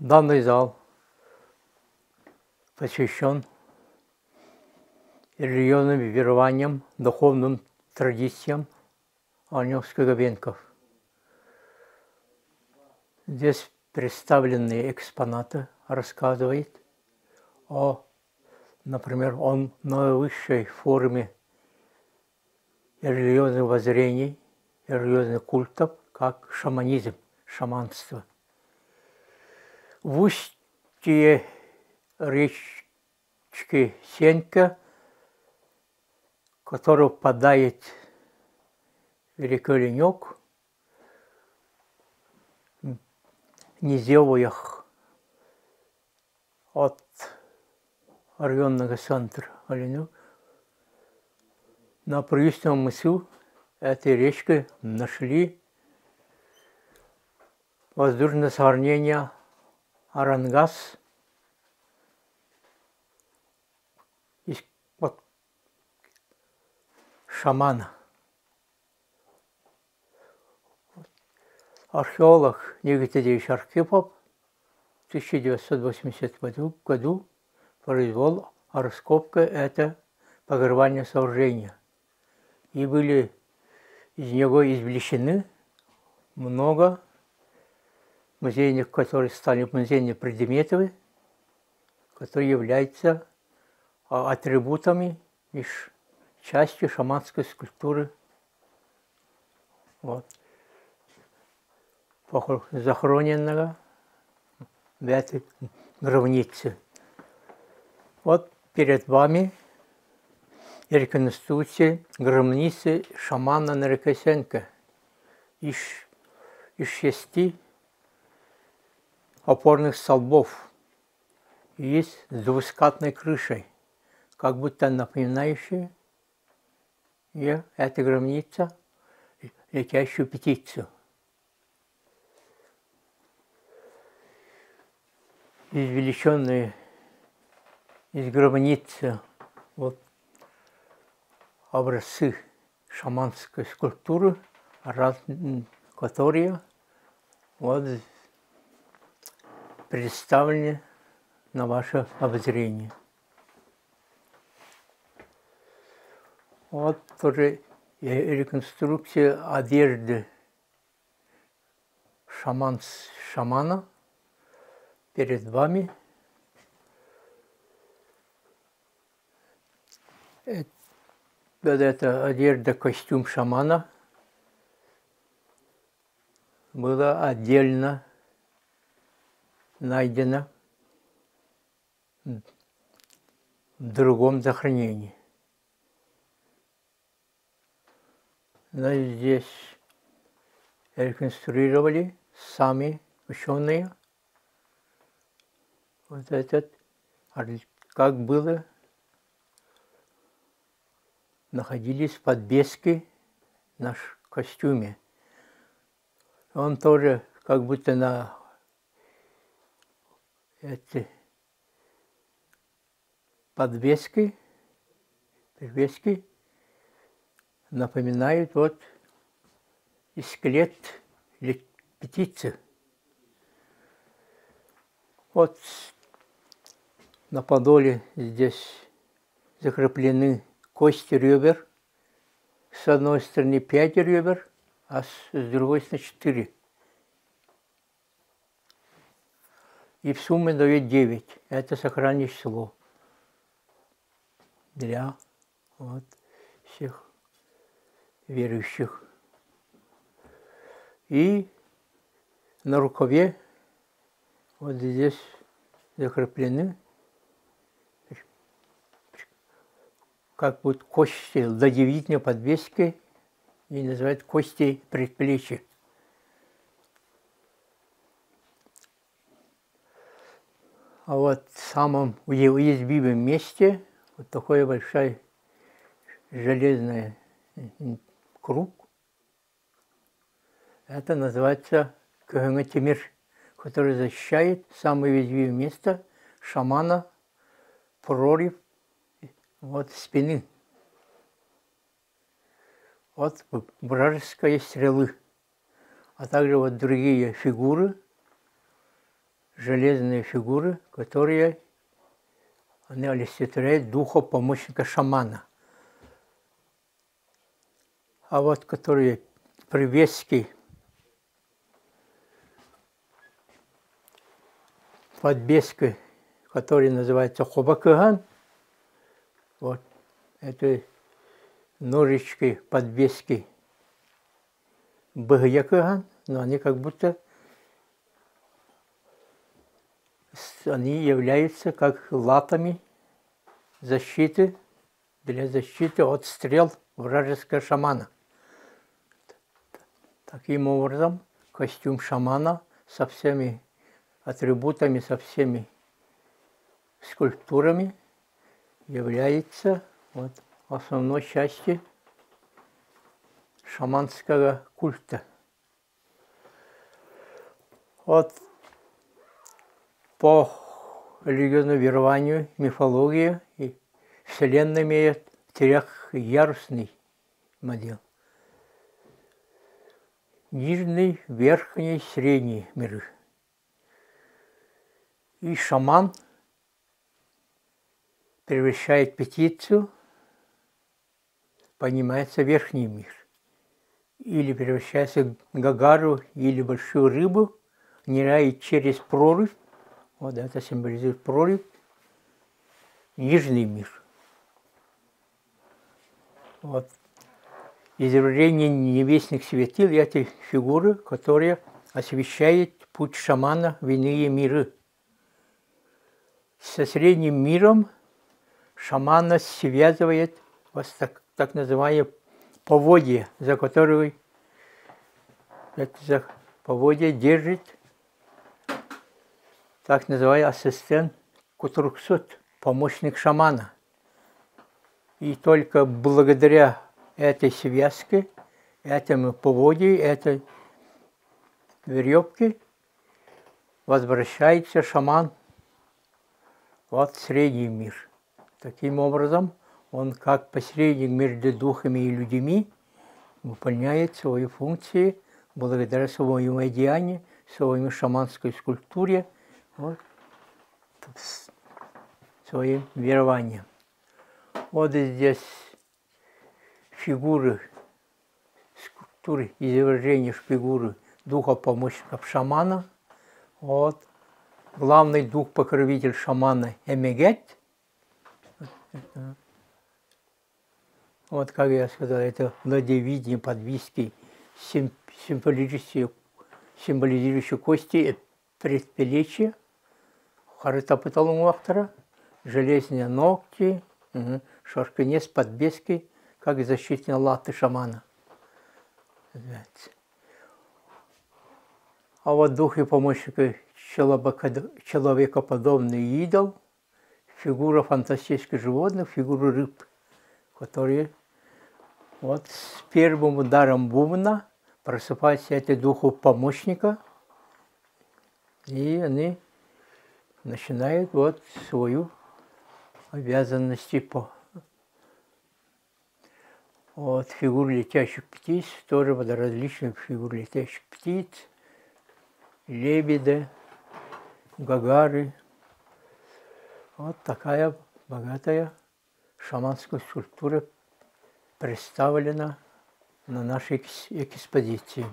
Данный зал посвящен религиозным верованиям, духовным традициям Анёвских-Говенков. Здесь представленные экспонаты рассказывают о, например, о наивысшей форме религиозных воззрений, религиозных культов, как шаманизм, шаманство. В устье речки Сенька, который впадает в реку Ленек, в низовьях от районного центра Оленек, на Прюстном мысу этой речкой нашли воздушное сохранение Арангас от шамана. Археолог Никита Архипов в 1980 году произвел раскопка это погребальное сооружение и были из него извлечены много музейных, которые стали музейными предметами, которые являются а, атрибутами и частью шаманской скульптуры. Вот. Захороненного в этой гробнице. Вот перед вами реконструкции гробницы шамана Нарикосенко из, из шести опорных столбов и с двускатной крышей, как будто напоминающая и эта гробница летящую птицу. Извлеченные из гробницы вот образцы шаманской скульптуры, которые вот представлены на ваше обозрение. Вот тоже реконструкция одежды шаман, шамана перед вами. Это эта одежда, костюм шамана была отдельно найдена в другом захоронении. Но здесь реконструировали сами ученые вот этот, как было находились в подбеске наш костюме. Он тоже как будто на эти подвески, подвески напоминает вот скелет или птицы. Вот на подоле здесь закреплены кости ребер. С одной стороны 5 ребер, а с другой стороны 4. И в сумме дает 9. Это сакральное число для вот, всех верующих. И на рукаве вот здесь закреплены как будут кости лодевидной подвески и называют кости предплечья. А вот в самом уязвимом месте вот такой большой железный круг. Это называется Кагангатимир, который защищает самое уязвимое место шамана, прорив вот спины от вражеской стрелы, а также вот другие фигуры железные фигуры, которые они олицетворяют духа помощника шамана. А вот которые привески подбески, который называется хубакыган, вот это ножички подвески бгякыган, но они как будто они являются как латами защиты для защиты от стрел вражеского шамана. Таким образом, костюм шамана со всеми атрибутами, со всеми скульптурами является вот, основной частью шаманского культа. Вот по религиозному верованию, мифологии, и Вселенная имеет трехярусный модел. Нижний, верхний, средний миры. И шаман превращает петицию, поднимается верхний мир. Или превращается в гагару или большую рыбу, ныряет через прорубь, вот это символизирует прорубь, нижний мир. Вот. Изображение небесных светил – это фигуры, которые освещают путь шамана в иные миры – со средним миром шамана связывает вас так, так называемое поводье, за которое это за поводье держит так называемый ассистент Кутруксут, помощник шамана. И только благодаря этой связке, этому поводью, этой веревке возвращается шаман вот средний мир. Таким образом, он как посредник между духами и людьми выполняет свои функции благодаря своему одеянию, своей шаманской скульптуре, вот, своим верованием. Вот здесь фигуры, скульптуры, изображения фигуры духа помощников шамана. Вот главный дух-покровитель шамана Эмегет. Вот, как я сказал, это владевидение подвиски, символизирующие, символизирующие кости предплечья, харитопаталумактора, железные ногти, шарканец, подбески, как защитные латы шамана. А вот духи помощника человекоподобный идол, фигура фантастических животных, фигура рыб, которые вот с первым ударом бубна просыпается это духу помощника, и они начинают вот свою обязанность по вот фигуры летящих птиц, тоже вот различных фигур летящих птиц, лебеда, Гагары. Вот такая богатая шаманская скульптура представлена на нашей экспозиции.